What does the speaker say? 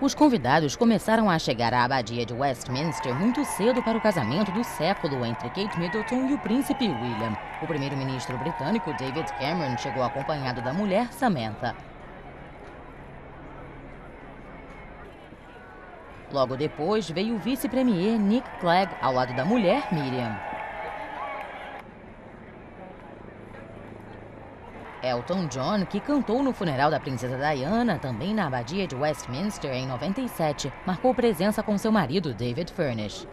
Os convidados começaram a chegar à abadia de Westminster muito cedo para o casamento do século entre Kate Middleton e o príncipe William. O primeiro-ministro britânico David Cameron chegou acompanhado da mulher Samantha. Logo depois veio o vice-premier Nick Clegg ao lado da mulher Miriam. Elton John, que cantou no funeral da princesa Diana, também na abadia de Westminster em 97, marcou presença com seu marido David Furnish.